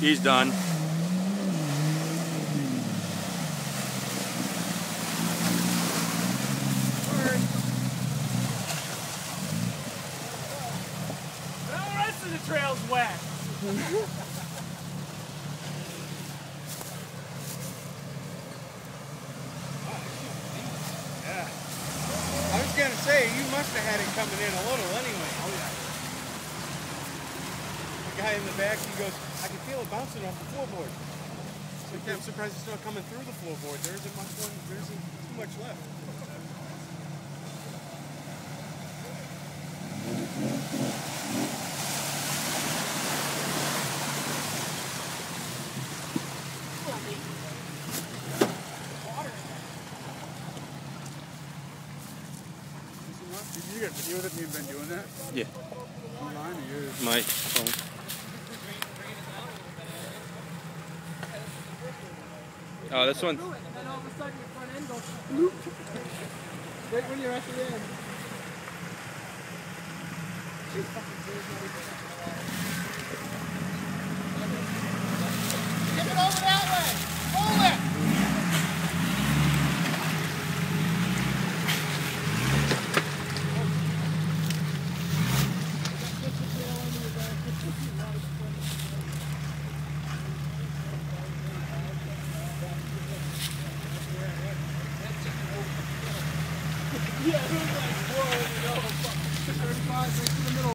He's done. Now the rest of the trail's wet. I was gonna say, you must have had it coming in a little anyway. Yeah. The guy in the back, he goes, I can feel it bouncing off the floorboard. So yeah, I'm surprised it's not coming through the floorboard. There isn't much one, there isn't too much left. You get a video of me and Ben doing that? Yeah. Online or yours? My phone. Oh, this one. And then all of a sudden your front end goes bloop. Right when you're at the end. She's fucking Yeah, it was like, whoa, no, fuck, 35 right in the middle.